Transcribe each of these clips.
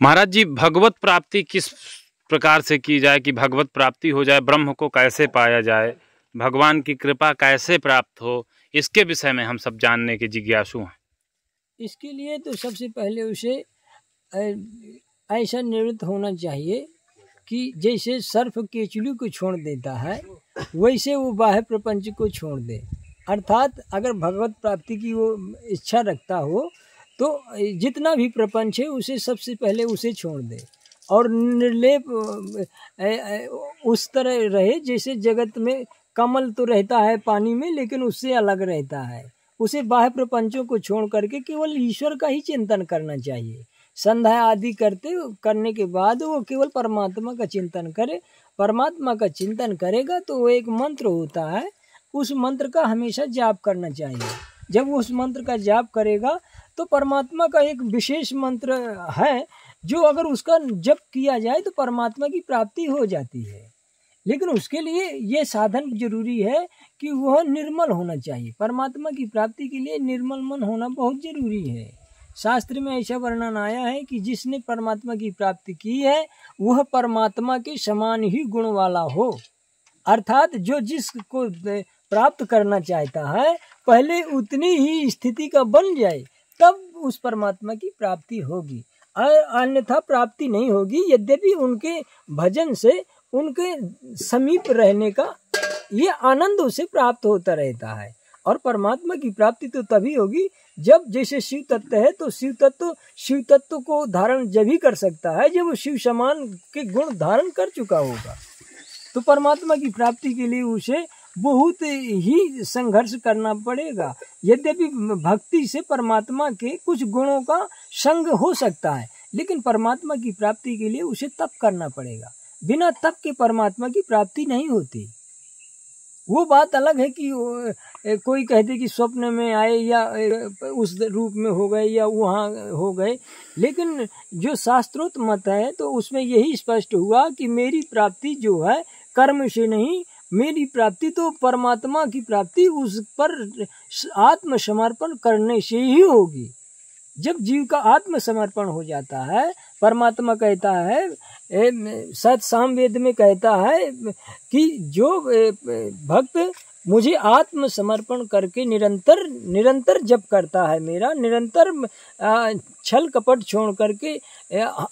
महाराज जी, भगवत प्राप्ति किस प्रकार से की जाए कि भगवत प्राप्ति हो जाए, ब्रह्म को कैसे पाया जाए, भगवान की कृपा कैसे प्राप्त हो, इसके विषय में हम सब जानने के जिज्ञासु हैं। इसके लिए तो सबसे पहले उसे ऐसा निवृत्त होना चाहिए कि जैसे सर्फ केचुली को छोड़ देता है, वैसे वो बाह्य प्रपंच को छोड़ दे। अर्थात अगर भगवत प्राप्ति की वो इच्छा रखता हो तो जितना भी प्रपंच है, उसे सबसे पहले उसे छोड़ दे। और निर्लेप उस तरह रहे जैसे जगत में कमल तो रहता है पानी में, लेकिन उससे अलग रहता है। उसे बाह्य प्रपंचों को छोड़ करके केवल ईश्वर का ही चिंतन करना चाहिए। संध्या आदि करते, करने के बाद वो केवल परमात्मा का चिंतन करे। परमात्मा का चिंतन करेगा तो वो एक मंत्र होता है। उस मंत्र का हमेशा जाप करना चाहिए। जब उस मंत्र का जाप करेगा तो परमात्मा का एक विशेष मंत्र है, जो अगर उसका जप किया जाए तो परमात्मा की प्राप्ति हो जाती है। लेकिन उसके लिए ये साधन ज़रूरी है कि वह निर्मल होना चाहिए। परमात्मा की प्राप्ति के लिए निर्मल मन होना बहुत ज़रूरी है। शास्त्र में ऐसा वर्णन आया है कि जिसने परमात्मा की प्राप्ति की है, वह परमात्मा के समान ही गुण वाला हो। अर्थात जो जिसको प्राप्त करना चाहता है, पहले उतनी ही स्थिति का बन जाए तब उस परमात्मा की प्राप्ति होगी। अन्यथा प्राप्ति नहीं होगी, यद्यपि उनके भजन से उनके समीप रहने का ये आनंद उसे प्राप्त होता रहता है। और परमात्मा की प्राप्ति तो तभी होगी जब जैसे शिव तत्व है तो शिव तत्व शिव तत्व को धारण जब ही कर सकता है, जब वो शिव समान के गुण धारण कर चुका होगा। तो परमात्मा की प्राप्ति के लिए उसे बहुत ही संघर्ष करना पड़ेगा। यद्यपि भक्ति से परमात्मा के कुछ गुणों का संग हो सकता है, लेकिन परमात्मा की प्राप्ति के लिए उसे तप करना पड़ेगा। बिना तप के परमात्मा की प्राप्ति नहीं होती। वो बात अलग है कि कोई कहते कि स्वप्न में आए या उस रूप में हो गए या वहाँ हो गए, लेकिन जो शास्त्रोक्त मत है तो उसमें यही स्पष्ट हुआ कि मेरी प्राप्ति जो है कर्म से नहीं मेरी प्राप्ति तो परमात्मा की प्राप्ति उस पर आत्मसमर्पण करने से ही होगी। जब जीव का आत्मसमर्पण हो जाता है, परमात्मा कहता है सत साम वेद में कहता है कि जो भक्त मुझे आत्मसमर्पण करके निरंतर निरंतर जप करता है मेरा, निरंतर छल कपट छोड़ करके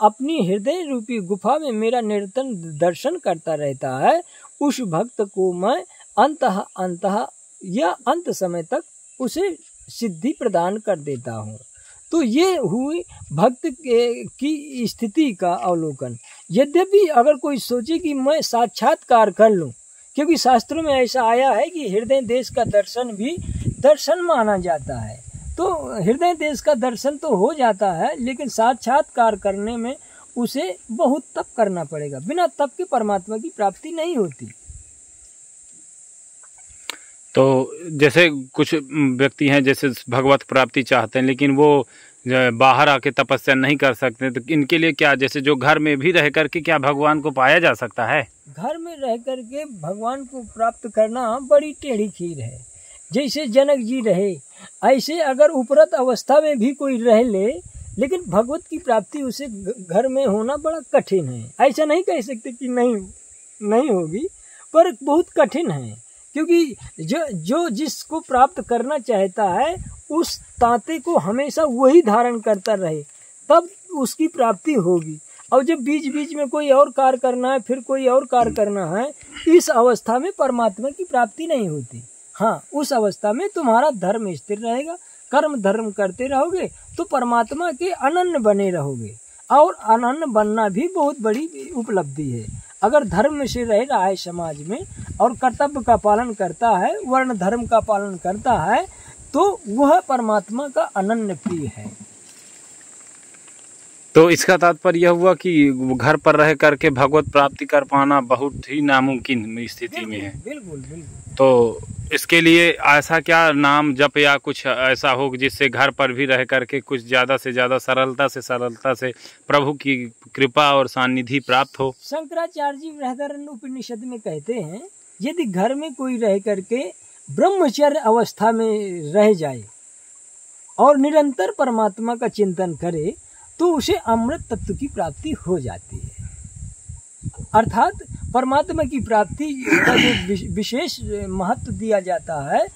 अपनी हृदय रूपी गुफा में मेरा निरंतर दर्शन करता रहता है उस भक्त को मैं अंत अंत या अंत समय तक उसे सिद्धि प्रदान कर देता हूँ। तो ये हुई भक्त के, की स्थिति का अवलोकन। यद्यपि अगर कोई सोचे कि मैं साक्षात्कार कर लूँ क्योंकि शास्त्रों में ऐसा आया है कि हृदय देश का दर्शन भी दर्शन माना जाता है। तो हृदय देश का दर्शन तो हो जाता है लेकिन साक्षात्कार करने में उसे बहुत तप करना पड़ेगा। बिना तप के परमात्मा की प्राप्ति नहीं होती। तो जैसे कुछ व्यक्ति हैं जैसे भगवत प्राप्ति चाहते हैं लेकिन वो बाहर आके तपस्या नहीं कर सकते तो इनके लिए क्या जैसे जो घर में भी रह करके क्या भगवान को पाया जा सकता है? घर में रह करके भगवान को प्राप्त करना बड़ी टेढ़ी खीर है। जैसे जनक जी रहे ऐसे अगर उपरत अवस्था में भी कोई रह ले लेकिन भगवत की प्राप्ति उसे घर में होना बड़ा कठिन है। ऐसा नहीं कह सकते कि नहीं नहीं होगी, पर बहुत कठिन है, क्योंकि जो जो जिसको प्राप्त करना चाहता है, उस तांते को हमेशा वही धारण करता रहे, तब उसकी प्राप्ति होगी। और जब बीच बीच में कोई और कार्य करना है, फिर कोई और कार्य करना है, इस अवस्था में परमात्मा की प्राप्ति नहीं होती। हाँ उस अवस्था में तुम्हारा धर्म स्थिर रहेगा कर्म धर्म करते रहोगे तो परमात्मा के अनन्य बने रहोगे। और अनन्य बनना भी बहुत बड़ी उपलब्धि है। अगर धर्म से रह रहा है समाज में और कर्तव्य का पालन करता है, वर्ण धर्म का पालन करता है तो वह परमात्मा का अनन्य प्रिय है। तो इसका तात्पर्य यह हुआ कि घर पर रह करके भगवत प्राप्ति कर पाना बहुत ही नामुमकिन स्थिति में है। बिल्कुल बिल्कुल। तो इसके लिए ऐसा क्या नाम जप या कुछ ऐसा हो जिससे घर पर भी रह करके कुछ ज़्यादा से ज़्यादा सरलता से सरलता से प्रभु की कृपा और सानिधि प्राप्त हो? शंकराचार्य जी बृहदारण्य उपनिषद में कहते हैं यदि घर में कोई रह करके ब्रह्मचर्य अवस्था में रह जाए और निरंतर परमात्मा का चिंतन करे तो उसे अमृत तत्व की प्राप्ति हो जाती है। अर्थात परमात्मा की प्राप्ति का जो विशेष महत्व दिया जाता है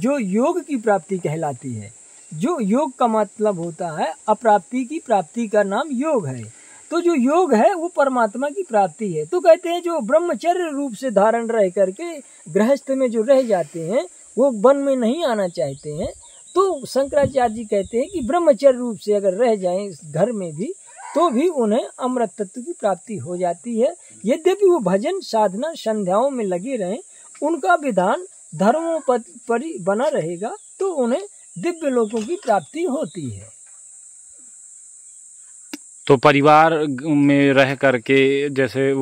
जो योग की प्राप्ति कहलाती है। जो योग का मतलब होता है, अप्राप्ति की प्राप्ति का नाम योग है। तो जो योग है, वो परमात्मा की प्राप्ति है। तो कहते हैं, जो ब्रह्मचर्य रूप से धारण रह करके गृहस्थ में जो रह जाते हैं, वो वन में नहीं आना चाहते हैं। तो शंकराचार्य जी कहते हैं कि ब्रह्मचर्य रूप से अगर रह जाएँ इस घर में भी तो भी उन्हें अमृत तत्व की प्राप्ति हो जाती है। यद्यपि वो भजन, साधना, संध्याओं में लगे रहें, उनका विधान धर्मों पर बना रहेगा तो उन्हें दिव्य लोगों की प्राप्ति होती है। तो परिवार में रह करके जैसे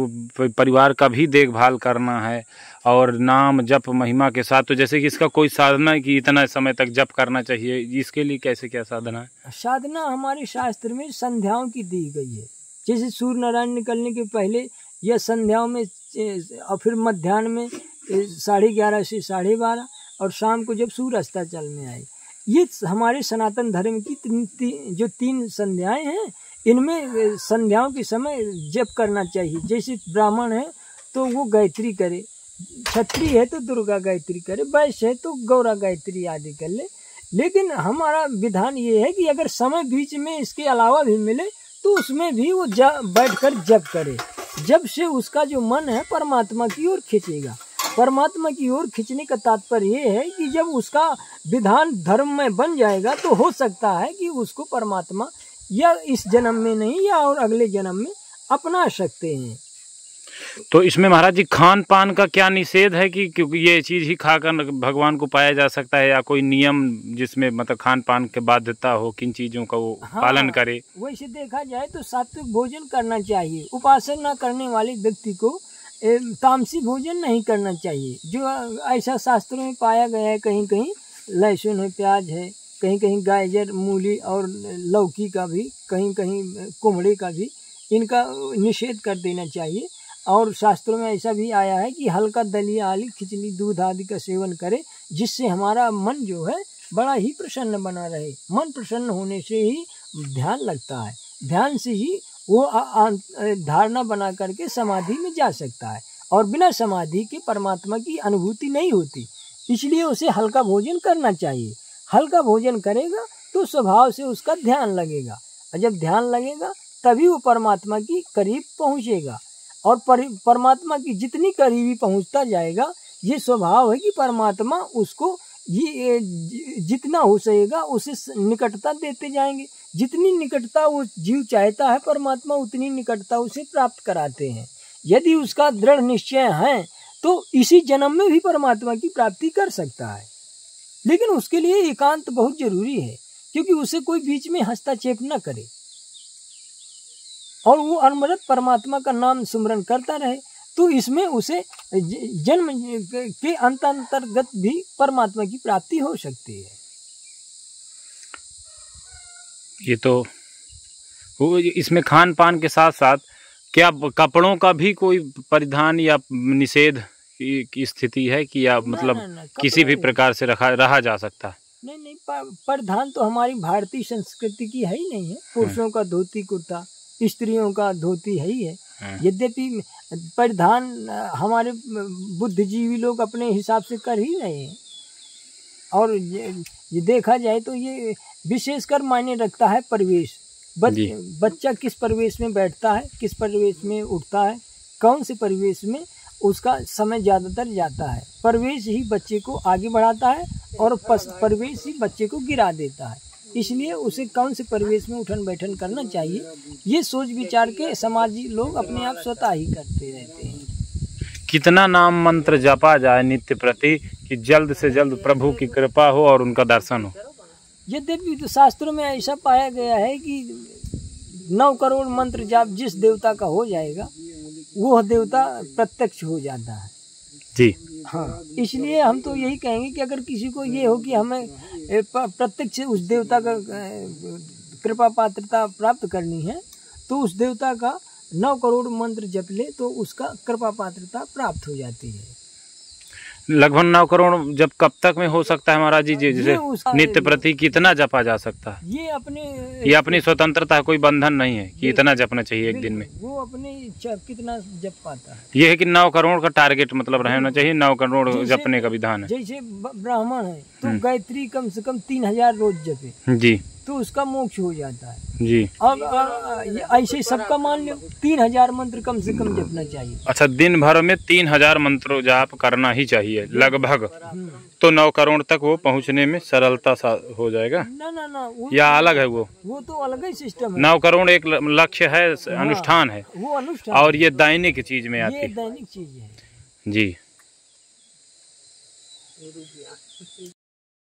परिवार का भी देखभाल करना है और नाम जप महिमा के साथ। तो जैसे कि इसका कोई साधना है कि इतना समय तक जप करना चाहिए इसके लिए कैसे क्या साधना है? साधना हमारे शास्त्र में संध्याओं की दी गई है। जैसे सूर्य नारायण निकलने के पहले या संध्याओं में और फिर मध्यान्ह में साढ़े ग्यारह से साढ़े बारह और शाम को जब सूर्य अस्ताचल में आए। ये हमारे सनातन धर्म की तीन, ती, जो तीन संध्याएँ हैं इनमें संध्याओं के समय जप करना चाहिए। जैसे ब्राह्मण है तो वो गायत्री करे क्षत्रिय है तो दुर्गा गायत्री करे वैश्य है तो गौरा गायत्री आदि कर ले। लेकिन हमारा विधान ये है कि अगर समय बीच में इसके अलावा भी मिले तो उसमें भी वो जा, बैठकर जप करे। जब से उसका जो मन है, परमात्मा की ओर खींचेगा। परमात्मा की ओर खींचने का तात्पर्य ये है कि जब उसका विधान धर्म में बन जाएगा तो हो सकता है कि उसको परमात्मा या इस जन्म में नहीं, या और अगले जन्म में अपना सकते हैं। तो इसमें महाराज जी खान पान का क्या निषेध है कि क्योंकि ये चीज़ ही खाकर भगवान को पाया जा सकता है या कोई नियम जिसमें मतलब खान पान के बाध्यता हो किन चीज़ों का वो हाँ। पालन करे? वैसे देखा जाए तो सात्विक भोजन करना चाहिए। उपासना करने वाले व्यक्ति को तामसी भोजन नहीं करना चाहिए। जो ऐसा शास्त्रों में पाया गया है कहीं कहीं लहसुन है प्याज है कहीं कहीं गाजर मूली और लौकी का भी कहीं कहीं कुमड़े का भी इनका निषेध कर देना चाहिए। और शास्त्रों में ऐसा भी आया है कि हल्का दलिया, आली, खिचड़ी, दूध आदि का सेवन करें, जिससे हमारा मन जो है बड़ा ही प्रसन्न बना रहे। मन प्रसन्न होने से ही ध्यान लगता है। ध्यान से ही वो धारणा बना करके समाधि में जा सकता है और बिना समाधि के परमात्मा की अनुभूति नहीं होती। इसलिए उसे हल्का भोजन करना चाहिए। हल्का भोजन करेगा तो स्वभाव से उसका ध्यान लगेगा। और जब ध्यान लगेगा, तभी वो परमात्मा की करीब पहुँचेगा। और परमात्मा की जितनी करीबी पहुँचता जाएगा, ये स्वभाव है कि परमात्मा उसको ये जितना हो सकेगा, उसे निकटता देते जाएँगे। जितनी निकटता वो जीव चाहता है, परमात्मा उतनी निकटता उसे प्राप्त कराते हैं। यदि उसका दृढ़ निश्चय है तो इसी जन्म में भी परमात्मा की प्राप्ति कर सकता है। लेकिन उसके लिए एकांत बहुत ज़रूरी है, क्योंकि उसे कोई बीच में हस्तक्षेप न करे। और वो अनवरत परमात्मा का नाम सुमरन करता रहे तो इसमें उसे जन्म के अंत अंतर्गत भी परमात्मा की प्राप्ति हो सकती है। ये तो इसमें खान पान के साथ साथ क्या कपड़ों का भी कोई परिधान या निषेध की, स्थिति है कि या मतलब ना, ना, ना, किसी भी प्रकार से रखा रहा जा सकता? है नहीं नहीं परिधान तो हमारी भारतीय संस्कृति की है ही नहीं है। पुरुषों का धोती कुर्ता स्त्रियों का धोती है ही है। हम्म। यद्यपि परिधान हमारे बुद्धिजीवी लोग अपने हिसाब से कर ही रहे हैं। और ये, ये देखा जाए तो ये विशेषकर मायने रखता है परिवेश। बच, बच्चा किस परिवेश में बैठता है किस परिवेश में उठता है कौन से परिवेश में उसका समय ज़्यादातर जाता है। परिवेश ही बच्चे को आगे बढ़ाता है और परिवेश ही बच्चे को गिरा देता है। इसलिए उसे कौन से परिवेश में उठन बैठन करना चाहिए? ये सोच विचार के समाजी लोग अपने आप स्वतः ही करते रहते हैं। कितना नाम मंत्र जपा जाए नित्य प्रति कि जल्द से जल्द प्रभु की कृपा हो और उनका दर्शन हो? यद्यपि तो शास्त्रों में ऐसा पाया गया है कि नौ करोड़ मंत्र जाप जिस देवता का हो जाएगा वह देवता प्रत्यक्ष हो जाता है। जी। हाँ इसलिए हम तो यही कहेंगे कि अगर किसी को ये हो कि हमें प्रत्यक्ष उस देवता का कृपा पात्रता प्राप्त करनी है तो उस देवता का नौ करोड़ मंत्र जप ले तो उसका कृपा पात्रता प्राप्त हो जाती है। लगभग नौ करोड़ जब कब तक में हो सकता है महाराज जी जी जैसे नित्य प्रति कितना जपा जा सकता है? ये अपने ये अपनी स्वतंत्रता कोई बंधन नहीं है कि इतना जपना चाहिए एक दिन में। वो अपने कितना जप पाता है। ये है कि नौ करोड़ का टारगेट मतलब रहना चाहिए नौ करोड़ जपने का विधान है। जैसे ब्राह्मण है तो हम्म। गायत्री कम से कम तीन हज़ार रोज जपे। जी। तो उसका मोक्ष हो जाता है। जी। अब ऐसे सबका मान लो तीन हज़ार मंत्र कम से कम जपना चाहिए। अच्छा दिन भर में तीन हज़ार मंत्र जाप करना ही चाहिए लगभग। तो नौ करोड़ तक वो पहुँचने में सरलता सा हो जाएगा? ना ना ना वो या अलग है वो? वो तो अलग ही सिस्टम है। नौ करोड़ एक लक्ष्य है अनुष्ठान है। वो अनुष्ठान और ये दैनिक चीज़ में आती है। दैनिक चीज़ है। जी।